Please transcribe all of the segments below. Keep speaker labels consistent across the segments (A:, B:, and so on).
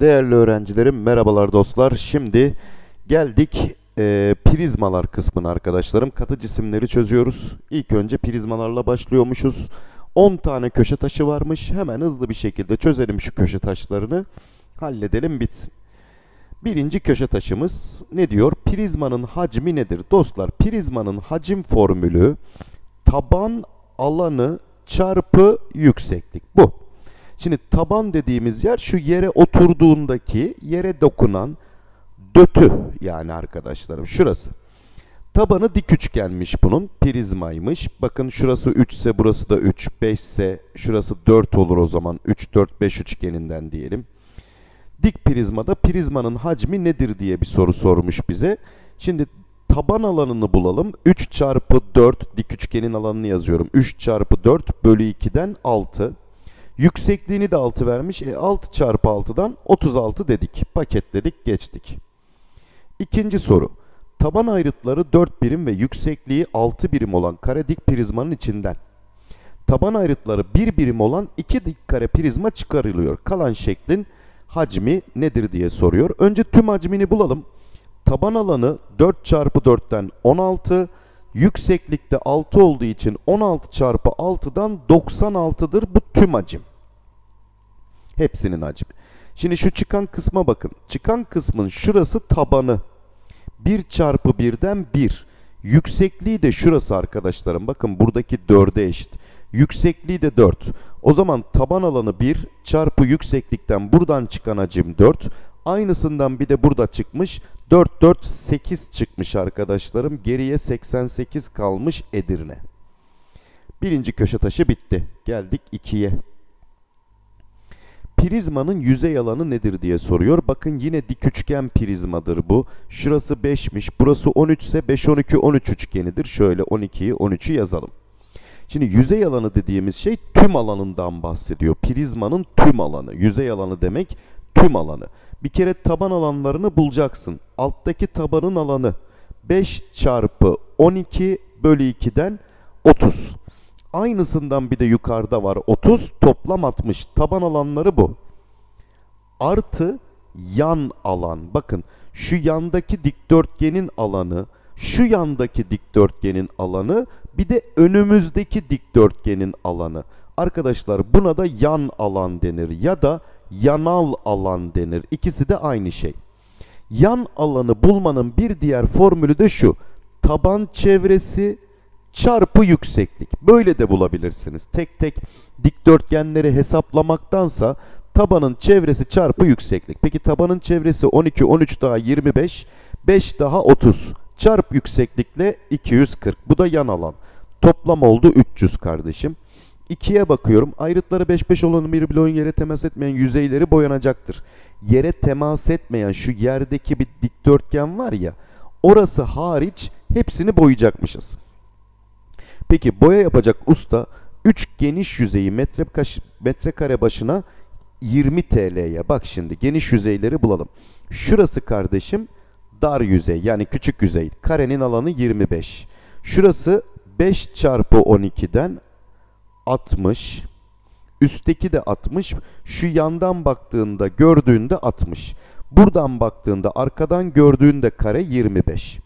A: Değerli öğrencilerim, merhabalar dostlar. Şimdi geldik e, prizmalar kısmına arkadaşlarım. Katı cisimleri çözüyoruz. İlk önce prizmalarla başlıyormuşuz. 10 tane köşe taşı varmış. Hemen hızlı bir şekilde çözelim şu köşe taşlarını. Halledelim bitsin. Birinci köşe taşımız ne diyor? Prizmanın hacmi nedir? Dostlar prizmanın hacim formülü taban alanı çarpı yükseklik. Bu. Şimdi taban dediğimiz yer şu yere oturduğundaki yere dokunan dötü yani arkadaşlarım şurası. Tabanı dik üçgenmiş bunun. Prizmaymış. Bakın şurası 3 ise burası da 3. 5 ise şurası 4 olur o zaman. 3, 4, 5 üçgeninden diyelim. Dik prizmada prizmanın hacmi nedir diye bir soru sormuş bize. Şimdi taban alanını bulalım. 3 çarpı 4 dik üçgenin alanını yazıyorum. 3 çarpı 4 bölü 2'den 6. Yüksekliğini de 6 vermiş. E 6 çarpı 6'dan 36 dedik. Paketledik geçtik. İkinci soru. Taban ayrıtları 4 birim ve yüksekliği 6 birim olan kare dik prizmanın içinden. Taban ayrıtları 1 birim olan 2 dik kare prizma çıkarılıyor. Kalan şeklin hacmi nedir diye soruyor. Önce tüm hacmini bulalım. Taban alanı 4 çarpı 4'ten 16. Yükseklikte 6 olduğu için 16 çarpı 6'dan 96'dır bu tüm hacim. Hepsinin hacmi. Şimdi şu çıkan kısma bakın. Çıkan kısmın şurası tabanı. 1 çarpı 1'den 1. Yüksekliği de şurası arkadaşlarım. Bakın buradaki 4'e eşit. Yüksekliği de 4. O zaman taban alanı 1 çarpı yükseklikten buradan çıkan hacim 4. Aynısından bir de burada çıkmış. 4, 4, 8 çıkmış arkadaşlarım. Geriye 88 kalmış Edirne. Birinci köşe taşı bitti. Geldik 2'ye. Prizmanın yüzey alanı nedir diye soruyor. Bakın yine dik üçgen prizmadır bu. Şurası 5'miş. Burası 13 ise 5, 12, 13 üçgenidir. Şöyle 12'yi, 13'ü yazalım. Şimdi yüzey alanı dediğimiz şey tüm alanından bahsediyor. Prizmanın tüm alanı. Yüzey alanı demek tüm alanı. Bir kere taban alanlarını bulacaksın. Alttaki tabanın alanı 5 çarpı 12 bölü 2'den 30. Aynısından bir de yukarıda var 30 toplam 60. Taban alanları bu. Artı yan alan. Bakın şu yandaki dikdörtgenin alanı, şu yandaki dikdörtgenin alanı, bir de önümüzdeki dikdörtgenin alanı. Arkadaşlar buna da yan alan denir ya da yanal alan denir. İkisi de aynı şey. Yan alanı bulmanın bir diğer formülü de şu. Taban çevresi çarpı yükseklik. Böyle de bulabilirsiniz. Tek tek dikdörtgenleri hesaplamaktansa tabanın çevresi çarpı yükseklik. Peki tabanın çevresi 12, 13 daha 25, 5 daha 30. Çarp yükseklikle 240. Bu da yan alan. Toplam oldu 300 kardeşim. 2'ye bakıyorum. Ayrıtları 5 5 olan bir bloğun yere temas etmeyen yüzeyleri boyanacaktır. Yere temas etmeyen şu yerdeki bir dikdörtgen var ya. Orası hariç hepsini boyayacakmışız. Peki boya yapacak usta 3 geniş yüzeyi metre metrekare başına 20 TL'ye. Bak şimdi geniş yüzeyleri bulalım. Şurası kardeşim dar yüzey yani küçük yüzey. Karenin alanı 25. Şurası 5 çarpı 12'den 60. Üstteki de 60. Şu yandan baktığında gördüğünde 60. Buradan baktığında arkadan gördüğünde kare 25.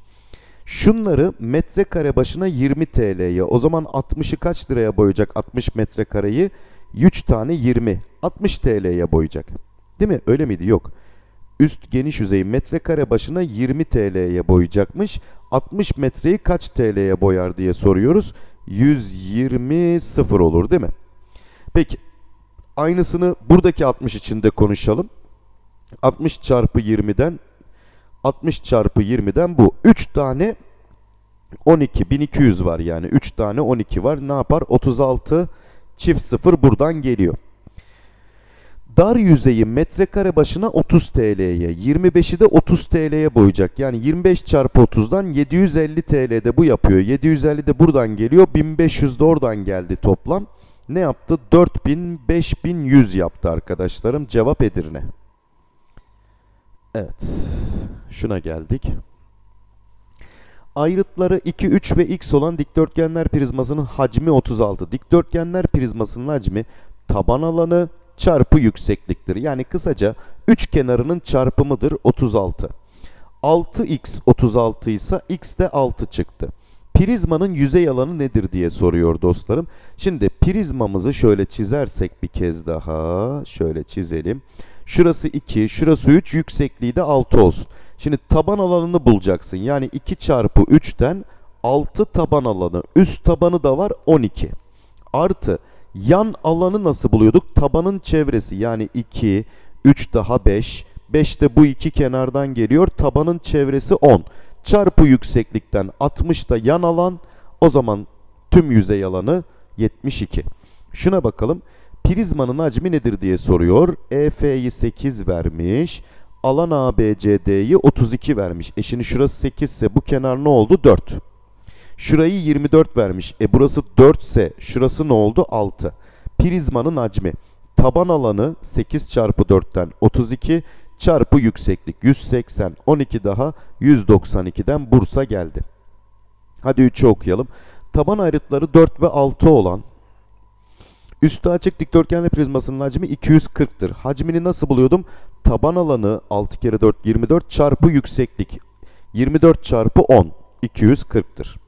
A: Şunları metrekare başına 20 TL'ye. O zaman 60'ı kaç liraya boyayacak 60 metrekareyi? 3 tane 20. 60 TL'ye boyayacak. Değil mi? Öyle miydi? Yok. Üst geniş yüzey metrekare başına 20 TL'ye boyayacakmış. 60 metreyi kaç TL'ye boyar diye soruyoruz. 120 sıfır olur değil mi? Peki. Aynısını buradaki 60 içinde konuşalım. 60 çarpı 20'den 60 çarpı 20'den bu. 3 tane 12 1200 var yani 3 tane 12 var. Ne yapar? 36 çift 0 buradan geliyor. Dar yüzeyi metrekare başına 30 TL'ye, 25'i de 30 TL'ye boyayacak. Yani 25 çarpı 30'dan 750 TL'de bu yapıyor. 750 de buradan geliyor. 1500 de oradan geldi toplam. Ne yaptı? 4000, 5100 yaptı arkadaşlarım. Cevap Edirne. Evet. Şuna geldik. Ayrıtları 2, 3 ve x olan dikdörtgenler prizmasının hacmi 36. Dikdörtgenler prizmasının hacmi taban alanı çarpı yüksekliktir. Yani kısaca 3 kenarının çarpımıdır 36. 6x 36 ise x de 6 çıktı. Prizmanın yüzey alanı nedir diye soruyor dostlarım. Şimdi prizmamızı şöyle çizersek bir kez daha. Şöyle çizelim. Şurası 2, şurası 3, yüksekliği de 6 olsun. Şimdi taban alanını bulacaksın. Yani 2 çarpı 3'ten 6 taban alanı. Üst tabanı da var 12. Artı yan alanı nasıl buluyorduk? Tabanın çevresi yani 2, 3 daha 5. 5 de bu iki kenardan geliyor. Tabanın çevresi 10. Çarpı yükseklikten 60 da yan alan. O zaman tüm yüzey alanı 72. Şuna bakalım. Prizmanın hacmi nedir diye soruyor. EF'yi 8 vermiş. Alan ABCD'yi 32 vermiş. E şimdi şurası 8 ise bu kenar ne oldu? 4. Şurayı 24 vermiş. E burası 4 ise şurası ne oldu? 6. Prizmanın hacmi. Taban alanı 8 çarpı 4'ten 32 çarpı yükseklik 180 12 daha 192'den Bursa geldi. Hadi 3'ü okuyalım. Taban ayrıtları 4 ve 6 olan üstü açık dikdörtgenli prizmasının hacmi 240'tır. Hacmini nasıl buluyordum? Taban alanı 6 kere 4 24 çarpı yükseklik 24 çarpı 10 240'tır.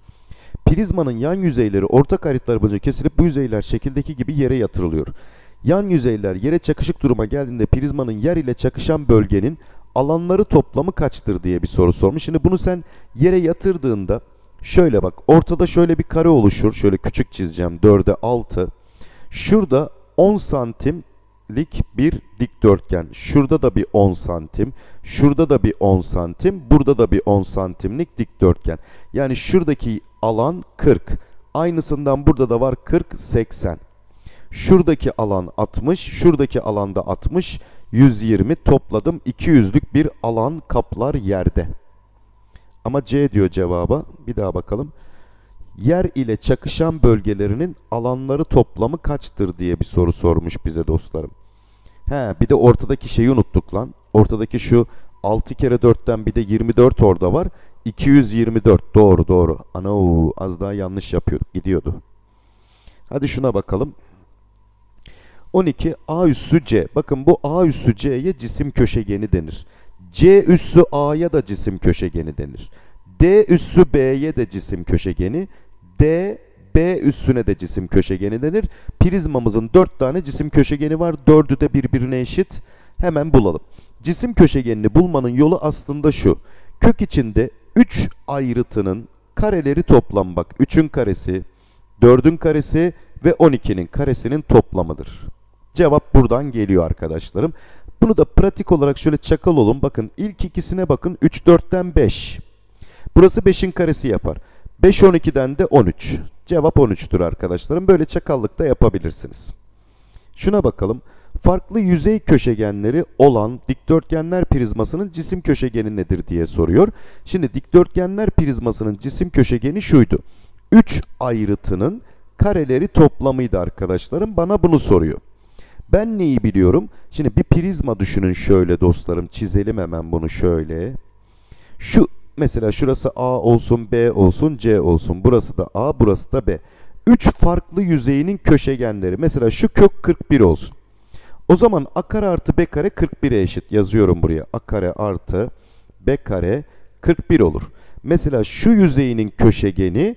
A: Prizmanın yan yüzeyleri ortak ayrıtlar boyunca kesilip bu yüzeyler şekildeki gibi yere yatırılıyor. Yan yüzeyler yere çakışık duruma geldiğinde prizmanın yer ile çakışan bölgenin alanları toplamı kaçtır diye bir soru sormuş. Şimdi bunu sen yere yatırdığında şöyle bak ortada şöyle bir kare oluşur. Şöyle küçük çizeceğim 4'e 6. Şurada 10 santimlik bir dikdörtgen. Şurada da bir 10 santim. Şurada da bir 10 santim. Burada da bir 10 santimlik dikdörtgen. Yani şuradaki alan 40. Aynısından burada da var 40, 80. Şuradaki alan 60, şuradaki alanda 60, 120 topladım. 200'lük bir alan kaplar yerde. Ama C diyor cevaba. Bir daha bakalım. Yer ile çakışan bölgelerinin alanları toplamı kaçtır diye bir soru sormuş bize dostlarım. He, bir de ortadaki şeyi unuttuk lan. Ortadaki şu 6 kere 4'ten bir de 24 orada var. 224 doğru doğru. Ana az daha yanlış yapıyorduk gidiyordu. Hadi şuna bakalım. 12 A üssü C. Bakın bu A üssü C'ye cisim köşegeni denir. C üssü A'ya da cisim köşegeni denir. D üssü B'ye de cisim köşegeni. D B üssüne de cisim köşegeni denir. Prizmamızın 4 tane cisim köşegeni var. 4'ü de birbirine eşit. Hemen bulalım. Cisim köşegenini bulmanın yolu aslında şu. Kök içinde 3 ayrıtının kareleri toplam bak. 3'ün karesi, 4'ün karesi ve 12'nin karesinin toplamıdır. Cevap buradan geliyor arkadaşlarım. Bunu da pratik olarak şöyle çakal olun. Bakın ilk ikisine bakın. 3 4'ten 5. Burası 5'in karesi yapar. 5 12'den de 13. Cevap 13'tür arkadaşlarım. Böyle çakallık da yapabilirsiniz. Şuna bakalım. Farklı yüzey köşegenleri olan dikdörtgenler prizmasının cisim köşegeni nedir diye soruyor. Şimdi dikdörtgenler prizmasının cisim köşegeni şuydu. 3 ayrıtının kareleri toplamıydı arkadaşlarım. Bana bunu soruyor. Ben neyi biliyorum? Şimdi bir prizma düşünün şöyle dostlarım. Çizelim hemen bunu şöyle. Şu mesela şurası A olsun, B olsun, C olsun. Burası da A, burası da B. 3 farklı yüzeyinin köşegenleri. Mesela şu kök 41 olsun. O zaman A kare artı B kare 41'e eşit. Yazıyorum buraya. A kare artı B kare 41 olur. Mesela şu yüzeyinin köşegeni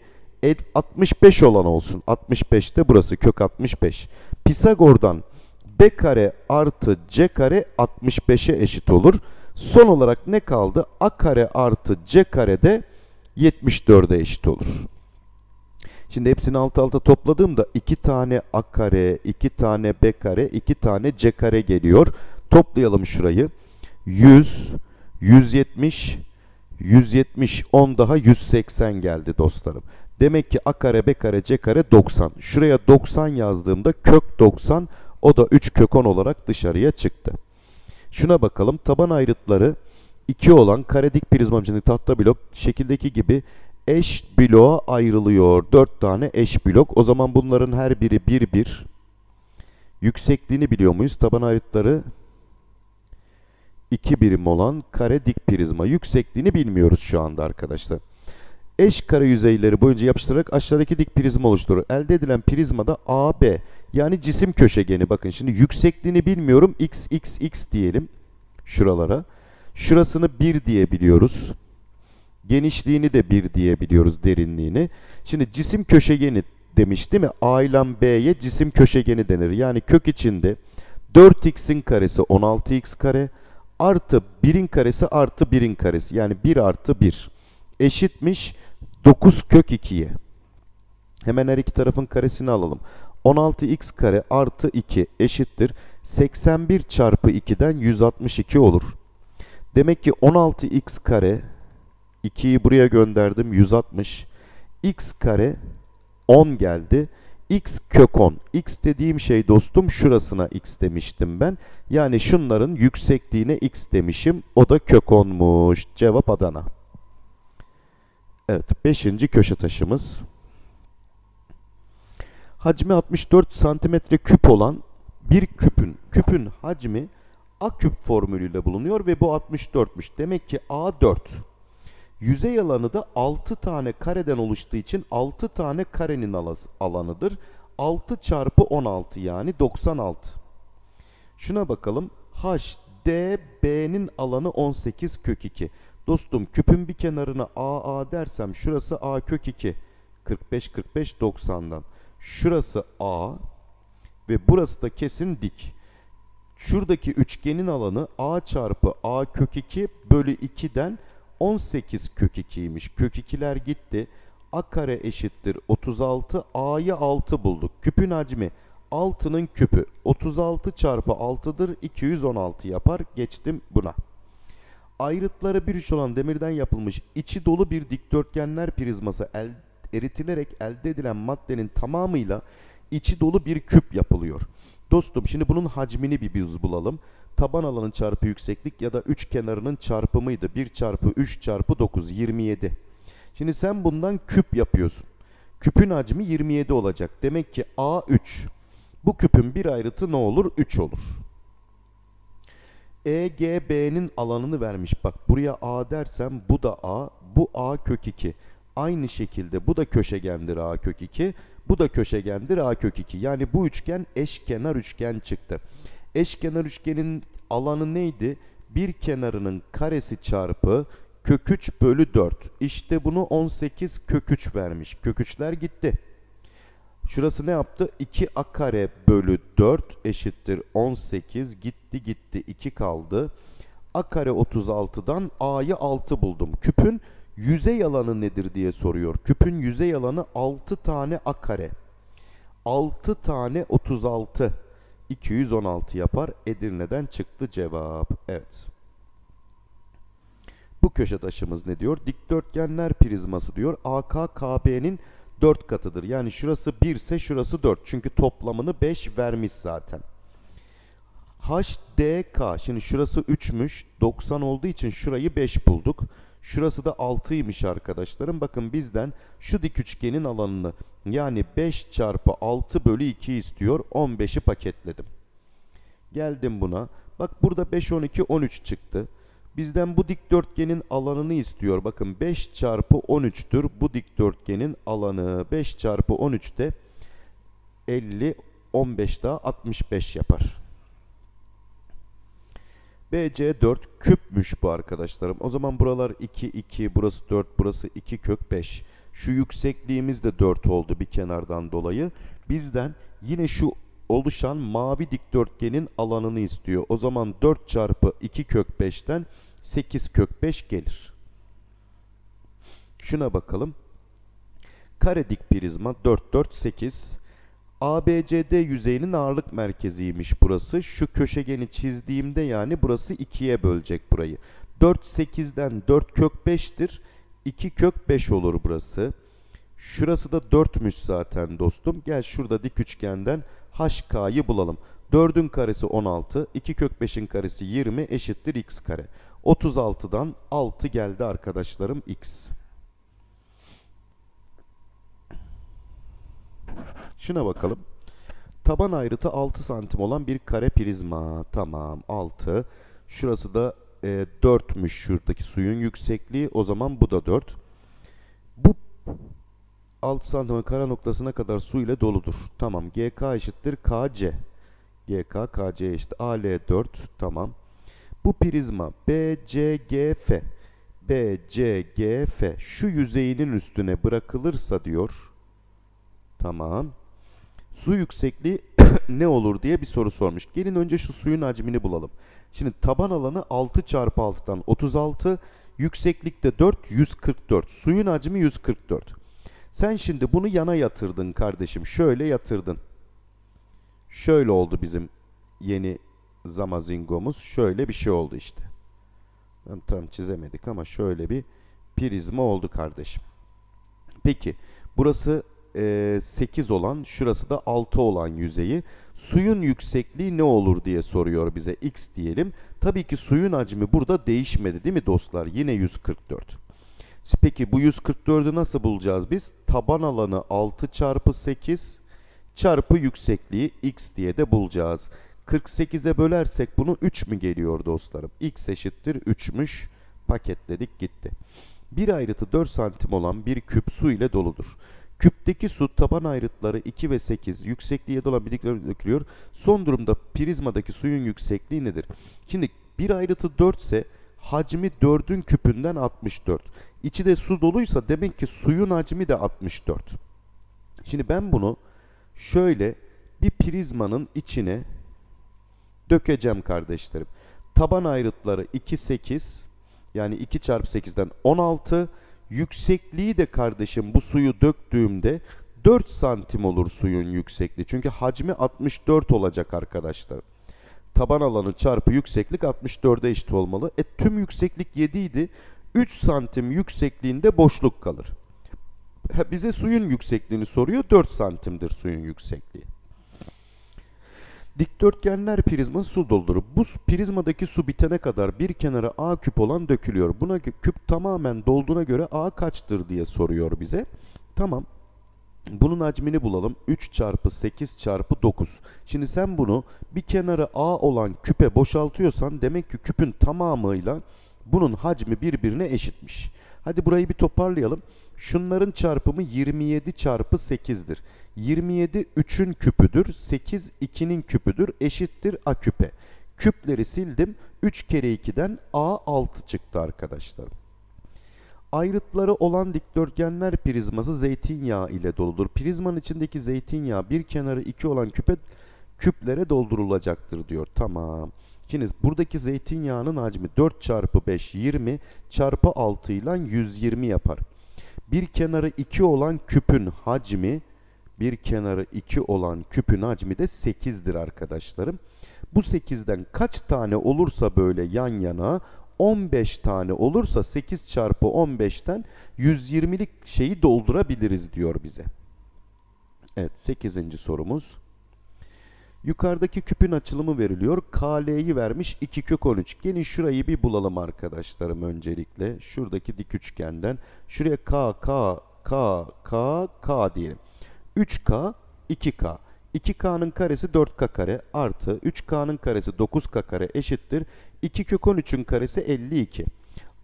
A: 65 olan olsun. 65 de burası kök 65. Pisagor'dan b kare artı c kare 65'e eşit olur. Son olarak ne kaldı? a kare artı c kare de 74'e eşit olur. Şimdi hepsini alt alta topladığımda 2 tane a kare, 2 tane b kare, 2 tane c kare geliyor. Toplayalım şurayı. 100, 170, 170, 10 daha 180 geldi dostlarım. Demek ki a kare, b kare, c kare 90. Şuraya 90 yazdığımda kök 90 o da 3 kök 10 olarak dışarıya çıktı. Şuna bakalım. Taban ayrıtları 2 olan kare dik prizmacının tahta blok şekildeki gibi eş bloğa ayrılıyor. 4 tane eş blok. O zaman bunların her biri 1 1. Yüksekliğini biliyor muyuz? Taban ayrıtları 2 birim olan kare dik prizma. Yüksekliğini bilmiyoruz şu anda arkadaşlar. eş kare yüzeyleri boyunca yapıştırarak aşağıdaki dik prizma oluşturur. Elde edilen prizmada AB yani cisim köşegeni bakın şimdi yüksekliğini bilmiyorum x x x diyelim şuralara. Şurasını 1 diyebiliyoruz. Genişliğini de 1 diyebiliyoruz derinliğini. Şimdi cisim köşegeni demiş değil mi? A ile B'ye cisim köşegeni denir. Yani kök içinde 4x'in karesi 16x kare artı 1'in karesi artı 1'in karesi. Yani 1 artı 1 eşitmiş 9 kök 2'ye. Hemen her iki tarafın karesini alalım. 16x kare artı 2 eşittir. 81 çarpı 2'den 162 olur. Demek ki 16x kare 2'yi buraya gönderdim 160. x kare 10 geldi. x kök 10. x dediğim şey dostum şurasına x demiştim ben. Yani şunların yüksekliğine x demişim. O da kök 10'muş. Cevap Adana. Evet 5. köşe taşımız. Hacmi 64 santimetre küp olan bir küpün, küpün hacmi A küp formülüyle bulunuyor ve bu 64'müş. Demek ki A 4. Yüzey alanı da 6 tane kareden oluştuğu için 6 tane karenin alanıdır. 6 çarpı 16 yani 96. Şuna bakalım. H, D, B'nin alanı 18 kök 2. Dostum küpün bir kenarına A, A dersem şurası A kök 2. 45, 45, 90'dan. Şurası A ve burası da kesin dik. Şuradaki üçgenin alanı A çarpı A kök 2 bölü 2'den 18 kök 2'ymiş. Kök 2'ler gitti. A kare eşittir 36. A'yı 6 bulduk. Küpün hacmi 6'nın küpü. 36 çarpı 6'dır. 216 yapar. Geçtim buna. Ayrıtları bir üç olan demirden yapılmış içi dolu bir dikdörtgenler prizması el, eritilerek elde edilen maddenin tamamıyla içi dolu bir küp yapılıyor. Dostum şimdi bunun hacmini bir biz bulalım. Taban alanı çarpı yükseklik ya da üç kenarının çarpımıydı. 1 çarpı 3 çarpı 9 27. Şimdi sen bundan küp yapıyorsun. Küpün hacmi 27 olacak. Demek ki A 3. Bu küpün bir ayrıtı ne olur? 3 olur. EGB'nin alanını vermiş. Bak buraya A dersem bu da A, bu A kök 2. Aynı şekilde bu da köşegendir A kök 2. Bu da köşegendir A kök 2. Yani bu üçgen eşkenar üçgen çıktı. Eşkenar üçgenin alanı neydi? Bir kenarının karesi çarpı kök 3 bölü 4. İşte bunu 18 kök 3 vermiş. Kök 3'ler gitti. Şurası ne yaptı? 2a kare bölü 4 eşittir 18. Gitti gitti 2 kaldı. a kare 36'dan a'yı 6 buldum. Küpün yüzey alanı nedir diye soruyor. Küpün yüzey alanı 6 tane a kare. 6 tane 36. 216 yapar. Edirne'den çıktı cevap. Evet. Bu köşe taşımız ne diyor? Dikdörtgenler prizması diyor. AK KB'nin 4 katıdır. Yani şurası 1 ise şurası 4. Çünkü toplamını 5 vermiş zaten. HDK şimdi şurası 3'müş. 90 olduğu için şurayı 5 bulduk. Şurası da 6'ymış arkadaşlarım. Bakın bizden şu dik üçgenin alanını yani 5 çarpı 6 bölü 2 istiyor. 15'i paketledim. Geldim buna. Bak burada 5, 12, 13 çıktı. Bizden bu dikdörtgenin alanını istiyor. Bakın 5 çarpı 13'tür. Bu dikdörtgenin alanı 5 çarpı 13 de 50, 15 daha 65 yapar. BC 4 küpmüş bu arkadaşlarım. O zaman buralar 2, 2, burası 4, burası 2 kök 5. Şu yüksekliğimiz de 4 oldu bir kenardan dolayı. Bizden yine şu oluşan mavi dikdörtgenin alanını istiyor. O zaman 4 çarpı 2 kök 5'ten 8 kök 5 gelir. Şuna bakalım. Kare dik prizma 4 4 8. ABCD yüzeyinin ağırlık merkeziymiş burası. Şu köşegeni çizdiğimde yani burası 2'ye bölecek burayı. 4 8'den 4 kök 5'tir. 2 kök 5 olur burası. Şurası da 4'müş zaten dostum. Gel şurada dik üçgenden HK'yı bulalım. 4'ün karesi 16, 2 kök 5'in karesi 20 eşittir x kare. 36'dan 6 geldi arkadaşlarım x. Şuna bakalım. Taban ayrıtı 6 santim olan bir kare prizma. Tamam 6. Şurası da e, 4'müş şuradaki suyun yüksekliği. O zaman bu da 4. Bu 6 santim kara noktasına kadar su ile doludur. Tamam. GK eşittir KC. GK KC eşittir. AL 4. Tamam. Bu prizma BCGF BCGF şu yüzeyinin üstüne bırakılırsa diyor. Tamam. Su yüksekliği ne olur diye bir soru sormuş. Gelin önce şu suyun hacmini bulalım. Şimdi taban alanı 6 çarpı 6'dan 36. Yükseklikte 4, 144. Suyun hacmi 144. Sen şimdi bunu yana yatırdın kardeşim. Şöyle yatırdın. Şöyle oldu bizim yeni zamazingomuz. Şöyle bir şey oldu işte. Ben tam çizemedik ama şöyle bir prizma oldu kardeşim. Peki burası e, 8 olan, şurası da 6 olan yüzeyi. Suyun yüksekliği ne olur diye soruyor bize. X diyelim. Tabii ki suyun hacmi burada değişmedi değil mi dostlar? Yine 144. Peki bu 144'ü nasıl bulacağız biz? Taban alanı 6 çarpı 8 çarpı yüksekliği x diye de bulacağız. 48'e bölersek bunu 3 mü geliyor dostlarım? x eşittir 3'müş. Paketledik gitti. Bir ayrıtı 4 santim olan bir küp su ile doludur. Küpteki su taban ayrıtları 2 ve 8 yüksekliğe dolan birlikte dökülüyor. Son durumda prizmadaki suyun yüksekliği nedir? Şimdi bir ayrıtı 4 ise hacmi 4'ün küpünden 64. İçi de su doluysa demek ki suyun hacmi de 64. Şimdi ben bunu şöyle bir prizmanın içine dökeceğim kardeşlerim. Taban ayrıtları 2, 8 yani 2 çarpı 8'den 16. Yüksekliği de kardeşim bu suyu döktüğümde 4 santim olur suyun yüksekliği. Çünkü hacmi 64 olacak arkadaşlar. Taban alanı çarpı yükseklik 64'e eşit olmalı. E tüm yükseklik 7 idi. 3 santim yüksekliğinde boşluk kalır. Bize suyun yüksekliğini soruyor. 4 santimdir suyun yüksekliği. Dikdörtgenler prizması su doldurur. Bu prizmadaki su bitene kadar bir kenara A küp olan dökülüyor. Buna küp tamamen dolduğuna göre A kaçtır diye soruyor bize. Tamam. Bunun hacmini bulalım. 3 çarpı 8 çarpı 9. Şimdi sen bunu bir kenara A olan küpe boşaltıyorsan demek ki küpün tamamıyla bunun hacmi birbirine eşitmiş. Hadi burayı bir toparlayalım. Şunların çarpımı 27 çarpı 8'dir. 27 3'ün küpüdür. 8 2'nin küpüdür. Eşittir A küpe. Küpleri sildim. 3 kere 2'den A 6 çıktı arkadaşlar. Ayrıtları olan dikdörtgenler prizması zeytinyağı ile doludur. Prizmanın içindeki zeytinyağı bir kenarı 2 olan küpe küplere doldurulacaktır diyor. Tamam. Şimdi buradaki zeytinyağının hacmi 4 çarpı 5 20 çarpı 6 ile 120 yapar. Bir kenarı 2 olan küpün hacmi bir kenarı 2 olan küpün hacmi de 8'dir arkadaşlarım. Bu 8'den kaç tane olursa böyle yan yana 15 tane olursa 8 çarpı 15'ten 120'lik şeyi doldurabiliriz diyor bize. Evet 8. sorumuz. Yukarıdaki küpün açılımı veriliyor. KL'yi vermiş 2 kök 13. Gelin şurayı bir bulalım arkadaşlarım öncelikle. Şuradaki dik üçgenden. Şuraya K, K, K, K, K diyelim. 3K, 2K. 2K'nın karesi 4K kare artı 3K'nın karesi 9K kare eşittir. 2 kök 13'ün karesi 52.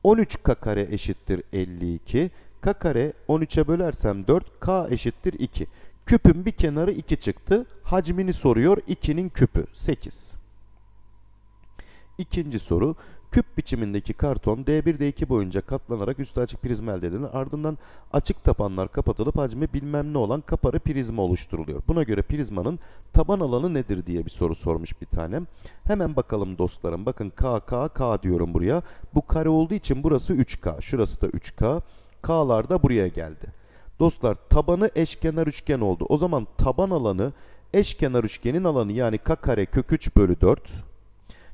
A: 13K kare eşittir 52. K kare 13'e bölersem 4, K eşittir 2. Küpün bir kenarı 2 çıktı. Hacmini soruyor. 2'nin küpü 8. İkinci soru. Küp biçimindeki karton D1 D2 boyunca katlanarak üstü açık prizma elde edilir. Ardından açık tabanlar kapatılıp hacmi bilmem ne olan kaparı prizma oluşturuluyor. Buna göre prizmanın taban alanı nedir diye bir soru sormuş bir tanem. Hemen bakalım dostlarım. Bakın K, K, K diyorum buraya. Bu kare olduğu için burası 3K. Şurası da 3K. K'lar da buraya geldi. Dostlar tabanı eşkenar üçgen oldu. O zaman taban alanı eşkenar üçgenin alanı yani k kare kök 3 bölü 4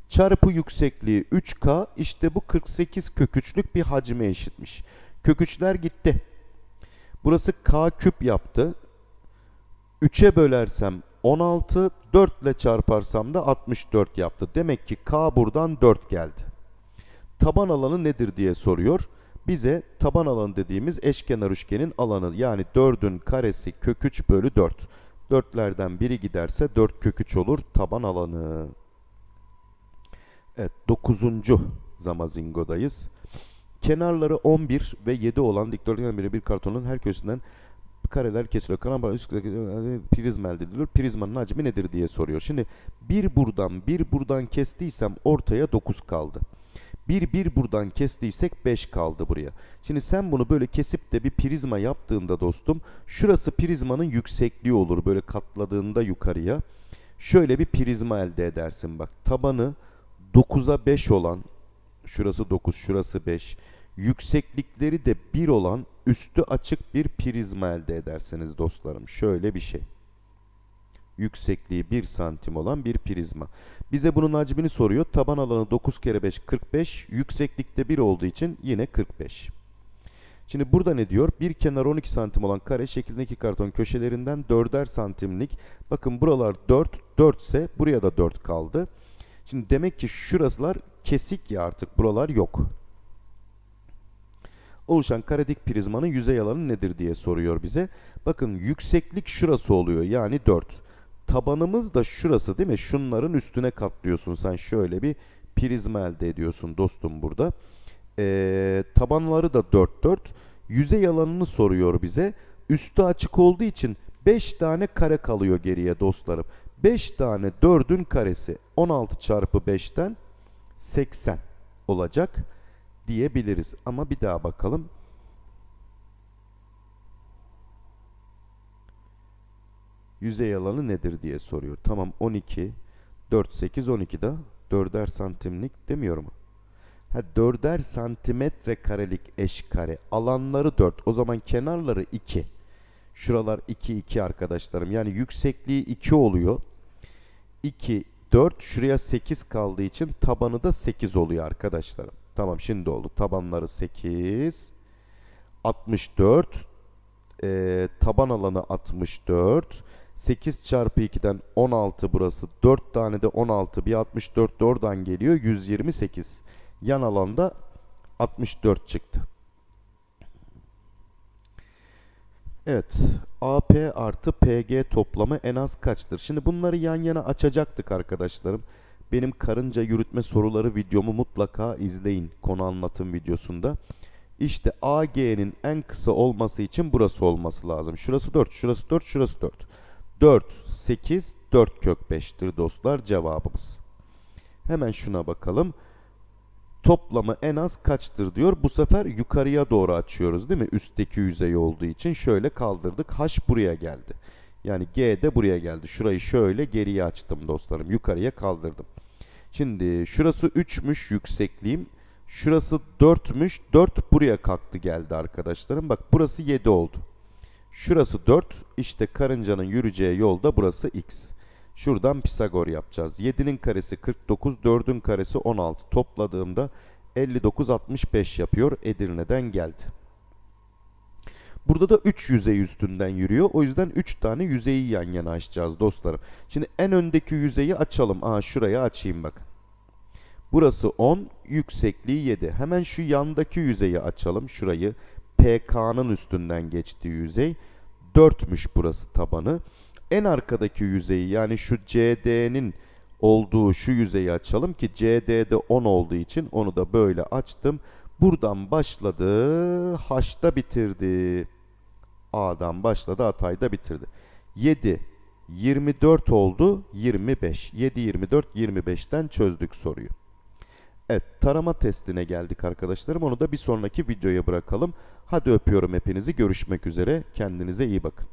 A: çarpı yüksekliği 3k işte bu 48 kök 3'lük bir hacme eşitmiş. Kök 3'ler gitti. Burası k küp yaptı. 3'e bölersem 16, 4 ile çarparsam da 64 yaptı. Demek ki k buradan 4 geldi. Taban alanı nedir diye soruyor bize taban alanı dediğimiz eşkenar üçgenin alanı yani 4'ün karesi kök 3 bölü 4. 4'lerden biri giderse 4 kök 3 olur taban alanı. Evet 9. zamazingodayız. Kenarları 11 ve 7 olan dikdörtgen bir bir kartonun her köşesinden kareler kesiliyor. Karambar üstteki prizma elde ediliyor. Prizmanın hacmi nedir diye soruyor. Şimdi bir buradan bir buradan kestiysem ortaya 9 kaldı. Bir bir buradan kestiysek 5 kaldı buraya. Şimdi sen bunu böyle kesip de bir prizma yaptığında dostum şurası prizmanın yüksekliği olur. Böyle katladığında yukarıya şöyle bir prizma elde edersin bak. Tabanı 9'a 5 olan şurası 9 şurası 5 yükseklikleri de 1 olan üstü açık bir prizma elde edersiniz dostlarım. Şöyle bir şey. Yüksekliği 1 santim olan bir prizma. Bize bunun hacmini soruyor. Taban alanı 9 kere 5 45. Yükseklikte 1 olduğu için yine 45. Şimdi burada ne diyor? Bir kenar 12 santim olan kare şeklindeki karton köşelerinden 4'er santimlik. Bakın buralar 4, 4 ise buraya da 4 kaldı. Şimdi demek ki şurasılar kesik ya artık buralar yok. Oluşan karedik prizmanın yüzey alanı nedir diye soruyor bize. Bakın yükseklik şurası oluyor yani 4. Tabanımız da şurası değil mi? Şunların üstüne katlıyorsun sen şöyle bir prizma elde ediyorsun dostum burada. Ee, tabanları da 4 4. Yüzey alanını soruyor bize. Üstü açık olduğu için 5 tane kare kalıyor geriye dostlarım. 5 tane 4'ün karesi 16 çarpı 5'ten 80 olacak diyebiliriz. Ama bir daha bakalım. Yüzey alanı nedir diye soruyor. Tamam 12, 4, 8, 12 da 4'er santimlik demiyor mu? Ha 4'er santimetre karelik eş kare. Alanları 4. O zaman kenarları 2. Şuralar 2, 2 arkadaşlarım. Yani yüksekliği 2 oluyor. 2, 4. Şuraya 8 kaldığı için tabanı da 8 oluyor arkadaşlarım. Tamam şimdi oldu. Tabanları 8. 64. E, taban alanı 64. 8 çarpı 2'den 16 burası. 4 tane de 16. Bir 64 de oradan geliyor. 128. Yan alanda 64 çıktı. Evet. AP artı PG toplamı en az kaçtır? Şimdi bunları yan yana açacaktık arkadaşlarım. Benim karınca yürütme soruları videomu mutlaka izleyin konu anlatım videosunda. İşte AG'nin en kısa olması için burası olması lazım. Şurası 4, şurası 4, şurası 4. 4, 8, 4 kök 5'tir dostlar cevabımız. Hemen şuna bakalım. Toplamı en az kaçtır diyor. Bu sefer yukarıya doğru açıyoruz değil mi? Üstteki yüzey olduğu için şöyle kaldırdık. H buraya geldi. Yani G de buraya geldi. Şurayı şöyle geriye açtım dostlarım. Yukarıya kaldırdım. Şimdi şurası 3'müş yüksekliğim. Şurası 4'müş. 4 buraya kalktı geldi arkadaşlarım. Bak burası 7 oldu. Şurası 4. İşte karıncanın yürüyeceği yolda burası x. Şuradan Pisagor yapacağız. 7'nin karesi 49, 4'ün karesi 16. Topladığımda 59, 65 yapıyor. Edirne'den geldi. Burada da 3 yüzey üstünden yürüyor. O yüzden 3 tane yüzeyi yan yana açacağız dostlarım. Şimdi en öndeki yüzeyi açalım. Aa şuraya açayım bakın. Burası 10, yüksekliği 7. Hemen şu yandaki yüzeyi açalım. Şurayı PK'nın üstünden geçtiği yüzey. 4'müş burası tabanı. En arkadaki yüzeyi yani şu CD'nin olduğu şu yüzeyi açalım ki CD'de 10 olduğu için onu da böyle açtım. Buradan başladı, H'da bitirdi. A'dan başladı, Hatay'da bitirdi. 7, 24 oldu, 25. 7, 24, 25'ten çözdük soruyu. Evet, tarama testine geldik arkadaşlarım. Onu da bir sonraki videoya bırakalım. Hadi öpüyorum hepinizi. Görüşmek üzere. Kendinize iyi bakın.